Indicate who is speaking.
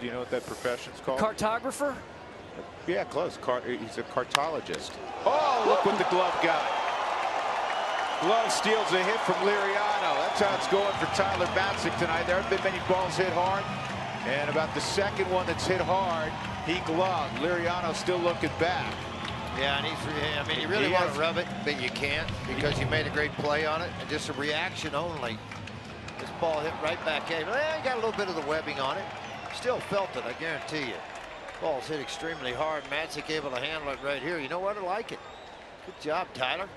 Speaker 1: Do you know what that profession's called?
Speaker 2: Cartographer?
Speaker 1: Yeah, close. Car he's a cartologist. Oh, look what the glove got. Glove steals a hit from Liriano. That's how it's going for Tyler Matzek tonight. There haven't been many balls hit hard. And about the second one that's hit hard, he gloved. Liriano still looking back.
Speaker 3: Yeah, and he's, I mean, you really
Speaker 1: He
Speaker 3: want
Speaker 1: has-
Speaker 3: to rub it, but you can't because you made a great play on it. And just a reaction only. This ball hit right back at him. Well, he got a little bit of the webbing on it. Still felt it, I guarantee you. Ball's hit extremely hard. Matzek able to handle it right here. You know what? I like it. Good job, Tyler.